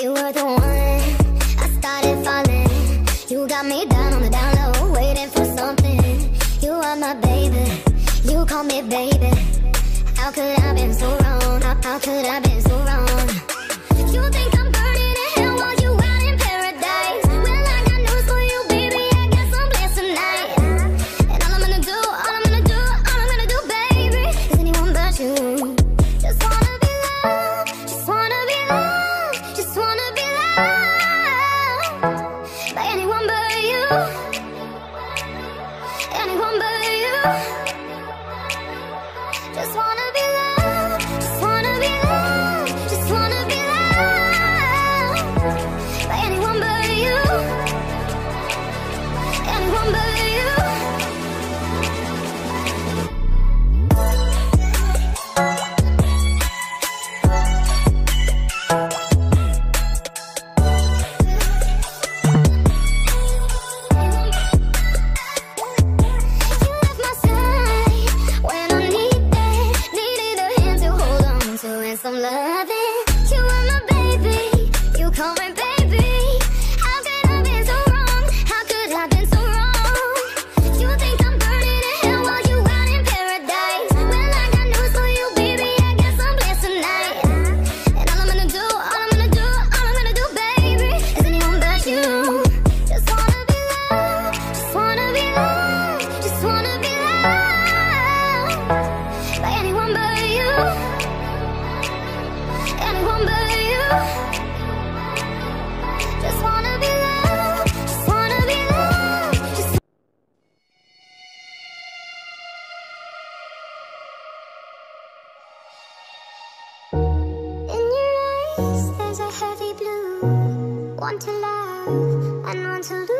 You were the one I started falling. You got me down on the down low, waiting for something. You are my baby. You call me baby. How could I been so wrong? How, could I been so wrong? You think I'm 아! I'm loving you, are my baby. You call me baby. Want to love and want to lose.